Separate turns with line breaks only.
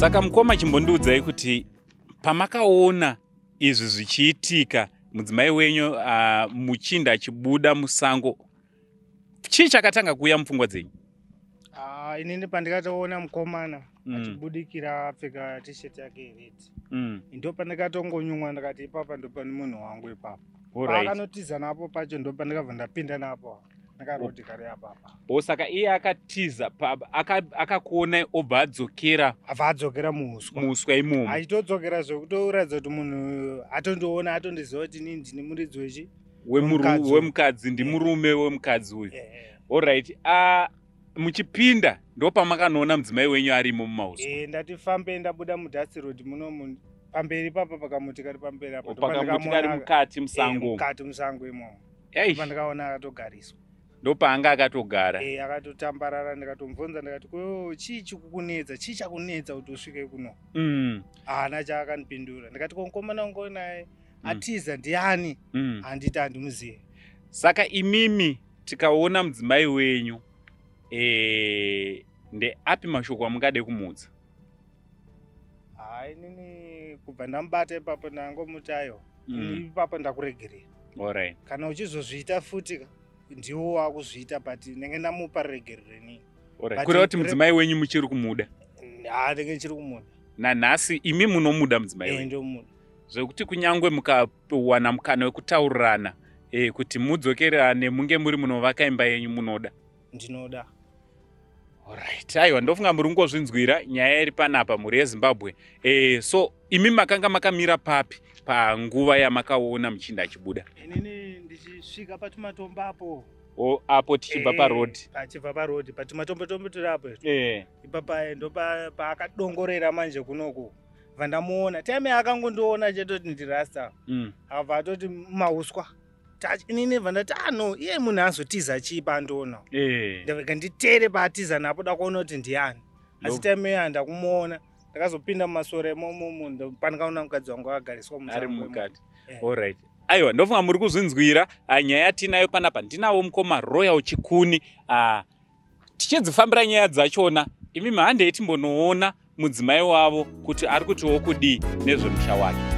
saka mukoma chimbondiudzai kuti pamakaona izvi zvichiitika mudzimai wenyu uh, muchinda achibuda musango chii chakatanga kuuya mupfungwa dzenyu
Ah, inini pandikatoona mukomana
Mm.
achibudikira apfeka tisheti yake yeredi
mm.
ndo pandikatongonyumwa ndikati ipapa ndo pane munhu wangu ipapa
Alright.
paakanotiza napo pacho ndo pandikabva ndapinda napo
o saka iye akatiza pa- aka- akakuona obva adzokera
abva adzokera muuswa
muuswa imomo.
Achitodzokera zvekutoratidza kuti munhu atondiona atondiziva kuti inini ndini muridzi wechi wemukadzi.
ndimurume wemukadzi uyu.
Eh,
allright uh, muchipinda ndo pamakanoona mudzimai wenyu arimo mumauswa.
Eh, ndati fambe ndabuda mudhasi road munomu pamberi papa pakamuti kari pamberi apo
pakamuti kari mukati musango.
Mukati musango imomo.
Eish,
pandikaona akatogariswa
ndo paanga akatogara.
Eh, akatotambarara ndikatomubvunza ndikati ko chii chikukunetsa? Chii chakunetsa kuti usvike kuno?
Mm,
haana chaakandipindura. Ndikati ko mukomana ungo naye
Mm.
atiza ndiani?
Mm.
handiti handimuzivi
saka imimi tikaona mudzimai wenyu e, ndeapi mashoko amungade kumudza
hai nini kubva ndamubata ipapo ndangomuti ayo.
Mm,
ipapo ndakuregerera
alright
kana uchizozviita futi ndiwo wakuzviita but ndenge ndamupa regerereni
alright
But
kureva kuti mudzimai wenyu muchiri kumuda?
Ha ndenge chiri kumuda.
Nanhasi imi munomuda mudzimai wenyu?
ndomuda.
Zvekuti kunyange mukawana mukana wekutaurirana e, kuti mudzokerane munge muri munovaka imba yenyu munoda.
Ndinoda
alright aiwa ndofunga muri kungozvinzwira nyaya iri panapa mhuri yezimbabwe. E, so imi makanga makamira papi panguva yamakaona muchinda achibuda?
Inini ndichisvika patimatombo apo.
O apo tichibva
Eh,
parodi
pachibva parodi patimatombotombo tiri apo
e,
ipapa ndo pa- paakadongorera manje kunoku bva ndamuona taime akangondiona chetoti ndirasta.
Mm,
abva atoti mauswa Ta- inini bva ndati ano iye munhu azotiza chii pandiona
e,
ndaveka nditere paatiza napo da kuona kuti ndiani. Asi taime iya ndakumuona ndakazopinda mumasoro emomo pandikaona mukadzi wangu akagariswa
ari mukati.
Eh.
alright aiwa ndofunga muri kuzvinzwira ah, nyaya yatinayo panapa ndinawo mukoma royal chikuni. Ah, tichidzifambira nyaya dzachona imi mahandei timbonoona mudzimai wavo kuti ari kutiwo kudii nezvemusha wake